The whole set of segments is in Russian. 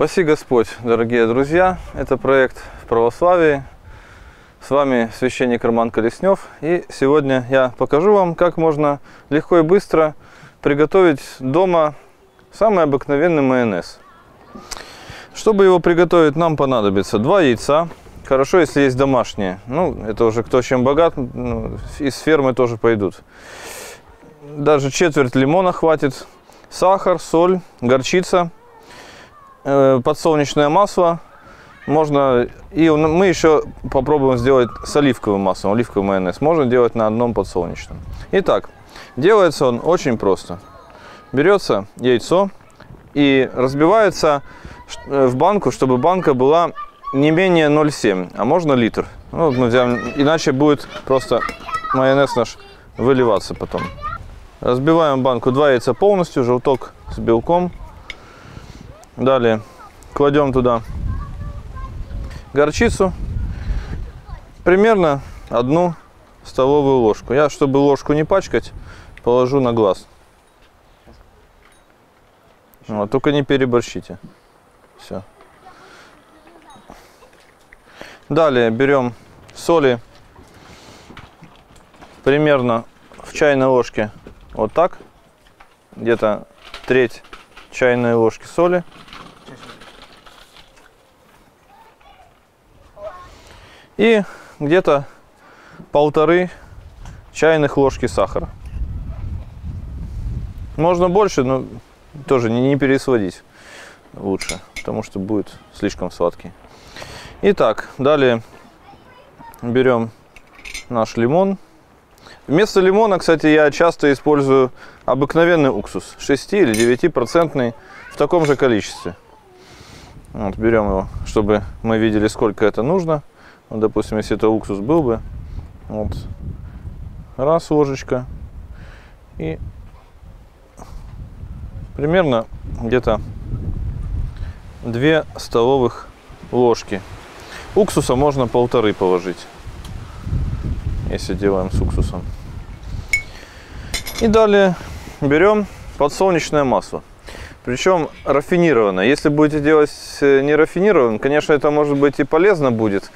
Спаси Господь, дорогие друзья! Это проект в православии. С вами священник Роман Колеснев. И сегодня я покажу вам, как можно легко и быстро приготовить дома самый обыкновенный майонез. Чтобы его приготовить, нам понадобится два яйца. Хорошо, если есть домашние. Ну, это уже кто чем богат, ну, из фермы тоже пойдут. Даже четверть лимона хватит. Сахар, соль, горчица, подсолнечное масло. Можно, и мы еще попробуем сделать с оливковым маслом, оливковый майонез. Можно делать на одном подсолнечном. Итак, делается он очень просто. Берется яйцо и разбивается э, в банку, чтобы банка была не менее 0,7, а можно литр. Ну, мы взяли, иначе будет просто майонез наш выливаться потом. Разбиваем банку 2 яйца полностью, желток с белком. Далее кладем туда горчицу. Примерно одну столовую ложку. Я, чтобы ложку не пачкать, положу на глаз. Вот, только не переборщите. Все. Далее берем соли примерно в чайной ложке вот так. Где-то треть чайной ложки соли. И где-то полторы чайных ложки сахара. Можно больше, но тоже не, пересводить лучше, потому что будет слишком сладкий. Итак, далее берем наш лимон. Вместо лимона, кстати, я часто использую обыкновенный уксус, 6 или 9 процентный, в таком же количестве. Вот, берем его, чтобы мы видели, сколько это нужно. Вот, допустим, если это уксус был бы, вот, раз ложечка и примерно где-то 2 столовых ложки. Уксуса можно полторы положить, если делаем с уксусом. И далее берем подсолнечное масло. Причем рафинированное. Если будете делать э, не рафинированным, конечно, это может быть и полезно будет,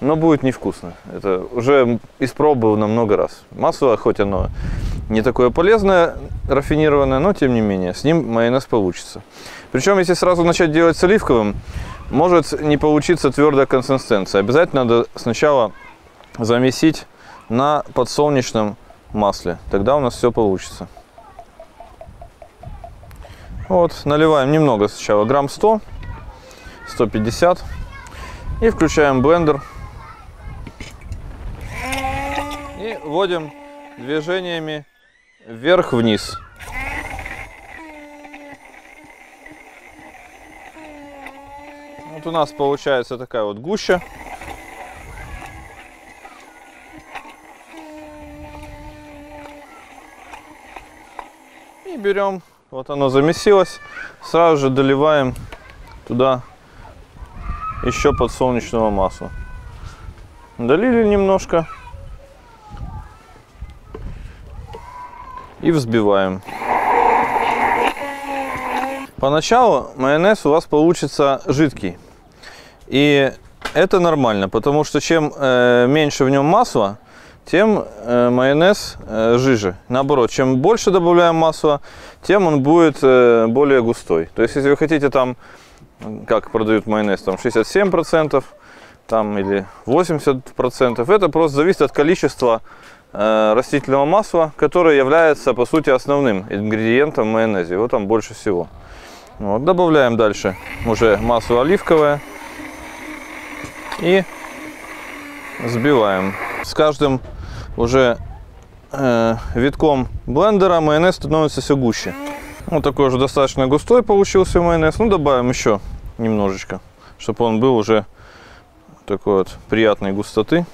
но будет невкусно. Это уже испробовано много раз. Масло, хоть оно не такое полезное, рафинированное, но тем не менее, с ним майонез получится. Причем, если сразу начать делать с оливковым, может не получиться твердая консистенция. Обязательно надо сначала замесить на подсолнечном масле. Тогда у нас все получится. Вот, наливаем немного сначала, грамм 100, 150. И включаем блендер. И вводим движениями вверх-вниз. Вот у нас получается такая вот гуща. И берем, вот оно замесилось, сразу же доливаем туда еще подсолнечного масла. Долили немножко и взбиваем. Поначалу майонез у вас получится жидкий. И это нормально, потому что чем э, меньше в нем масла, тем э, майонез э, жиже. Наоборот, чем больше добавляем масла, тем он будет э, более густой. То есть, если вы хотите там, как продают майонез, там 67% там, или 80%, это просто зависит от количества растительного масла, которое является, по сути, основным ингредиентом в майонезе. Его там больше всего. Вот, добавляем дальше уже масло оливковое и взбиваем. С каждым уже э, витком блендера майонез становится все гуще. Вот такой уже достаточно густой получился майонез. Ну, добавим еще немножечко, чтобы он был уже такой вот приятной густоты.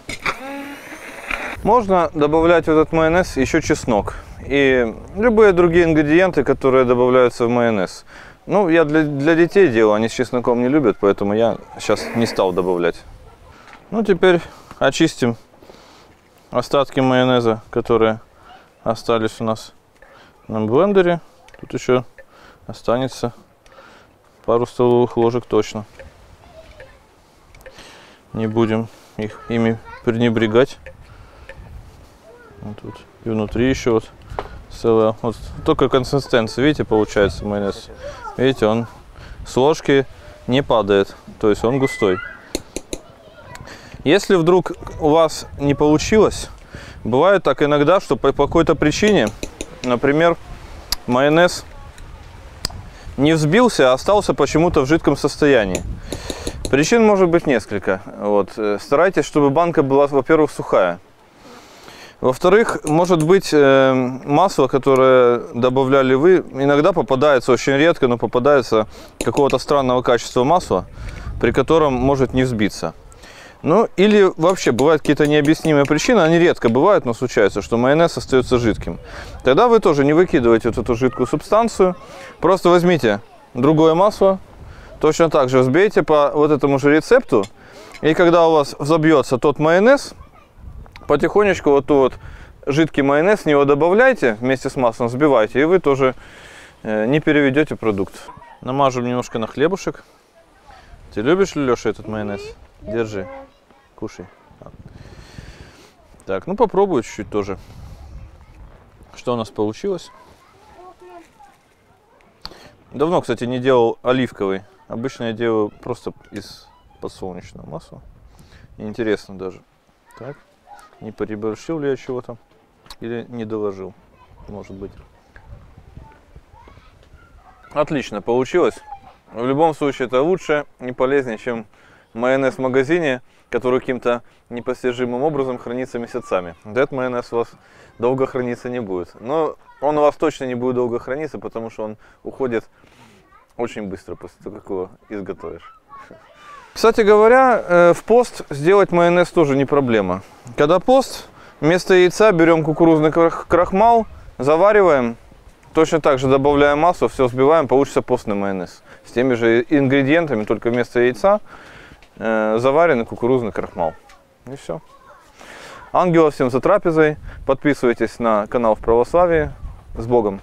Можно добавлять в этот майонез еще чеснок и любые другие ингредиенты, которые добавляются в майонез. Ну, я для, для детей делаю, они с чесноком не любят, поэтому я сейчас не стал добавлять. Ну, теперь очистим остатки майонеза, которые остались у нас на блендере. Тут еще останется Пару столовых ложек точно. Не будем их ими пренебрегать. Вот тут и внутри еще вот целая. Вот только консистенция, видите, получается майонез. Видите, он с ложки не падает, то есть он густой. Если вдруг у вас не получилось, бывает так иногда, что по какой-то причине, например, майонез не взбился, а остался почему-то в жидком состоянии. Причин может быть несколько. Вот. э, Старайтесь, чтобы банка была, во-первых, сухая. Во-вторых, может быть э, масло, которое добавляли вы, иногда попадается, очень редко, но попадается какого-то странного качества масла, при котором может не взбиться. Ну, или вообще бывают какие-то необъяснимые причины, они редко бывают, но случается, что майонез остается жидким. Тогда вы тоже не выкидываете вот эту жидкую субстанцию, просто возьмите другое масло, точно так же взбейте по вот этому же рецепту, и когда у вас взобьется тот майонез, потихонечку вот тот вот жидкий майонез в него добавляйте вместе с маслом, взбивайте, и вы тоже э, не переведете продукт. Намажем немножко на хлебушек. Ты любишь Леша, этот майонез? Держи, кушай. Так, ну попробую чуть-чуть тоже. Что у нас получилось? Давно, кстати, не делал оливковый. Обычно я делаю просто из подсолнечного масла. Интересно даже. Так. Не переборщил ли я чего-то? Или не доложил? Может быть. Отлично получилось. В любом случае это лучше и полезнее, чем майонез в магазине, который каким-то непостижимым образом хранится месяцами. Этот майонез у вас долго храниться не будет. Но он у вас точно не будет долго храниться, потому что он уходит очень быстро после того, как его изготовишь. Кстати говоря, э, в пост сделать майонез тоже не проблема. Когда пост, вместо яйца берем кукурузный крах- крахмал, завариваем, точно так же добавляем масло, все взбиваем, получится постный майонез. С теми же ингредиентами, только вместо яйца заваренный кукурузный крахмал. И все. Ангелов всем за трапезой. Подписывайтесь на канал в православии. С Богом!